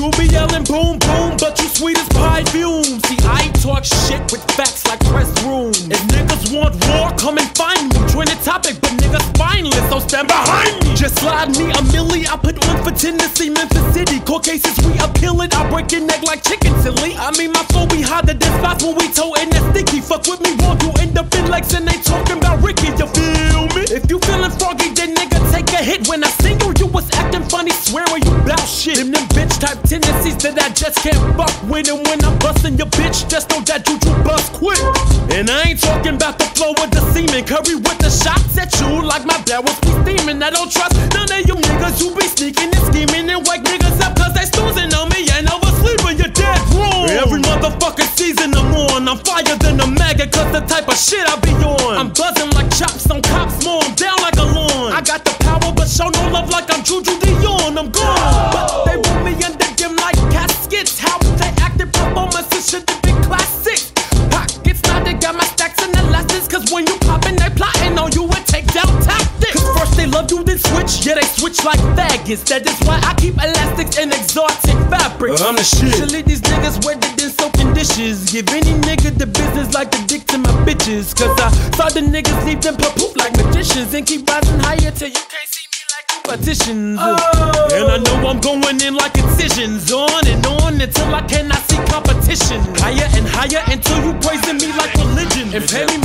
You be yelling boom boom, but you sweet as pie fumes. See, I talk shit with facts like press room. If niggas want war, come and find me. Join Tupac, but niggas spineless, so stand behind me. Just slide me a milli, I put on for Tennessee, Memphis City. Court cases, we appeal it. I break your neck like chicken silly. I mean, my flow be harder than spots when we toe in that sticky. Fuck with me, won't you end up in legs and they talking about Ricky. You type tendencies that I just can't fuck with. And when I'm busting your bitch, just know that juju bust quick. And I ain't talking about the flow of the semen. Curry with the shots at you like my barrels be steaming. I don't trust none of you niggas. You be sneaking and scheming and wake niggas up cause they snoozing on me and oversleeping. You're dead wrong. Every motherfucking season I'm on. I'm fire than a maggot cause the type of shit I be on. I'm buzzing like chops on cops, more. I'm down like a lawn. I got the power, but show no love like I'm Juju Dion. I'm gone. Love you, then switch. Yeah, they switch like faggots. That is why I keep elastics and exotic fabrics. I'm the shit. Usually these niggas wetter than soaking dishes. Give any nigga the business like the dick to my bitches. Cause I saw the niggas leave them poof like magicians and keep rising higher till you can't see me like two partitions. Oh. And I know I'm going in like incisions, on and on until I cannot see competition. Higher and higher until you praising me like religion. And pay me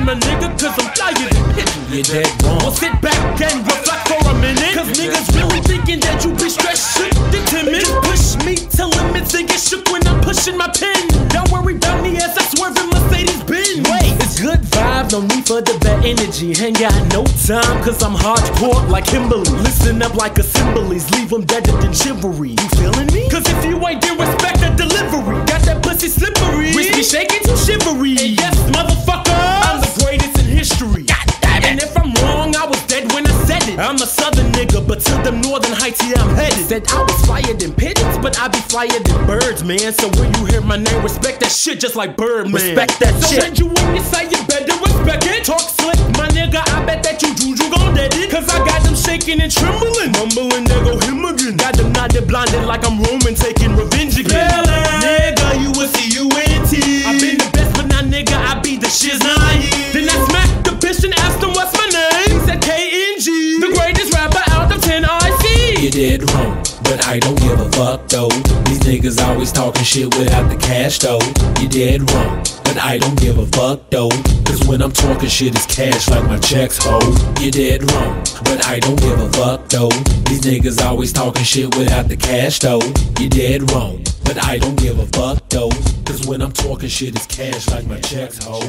my my nigga, cause I'm flyer than pigeon. You're dead wrong. Well, sit back and reflect for a minute. Cause niggas really thinking that you be stressed, shook, and timid. Push me to limits and get shook when I'm pushing my pen. Don't worry about me as I swerve in Mercedes Benz. Wait, it's good vibes, no need for the bad energy. Ain't got no time, cause I'm hardcore like Kimberly. Listen up like assemblies, leave them deader than chivalry. You feeling me? Cause if you ain't, then respect the delivery. Got that pussy slippery. Wrist be shaking too shivery. I'm a southern nigga, but to the northern heights, yeah, I'm headed. Said I was flyer than pigeons, but I be flyer than birds, man. So when you hear my name, respect that shit just like Birdman. Respect that so shit. when you when you say you better respect Did wrong, but I don't give a fuck though. These niggas always talking shit without the cash though. You did wrong, but I don't give a fuck though. Cause when I'm talking shit, it's cash like my checks, ho. You did wrong, but I don't give a fuck though. These niggas always talking shit without the cash though. You did wrong, but I don't give a fuck though. Cause when I'm talking shit, it's cash like my checks, ho.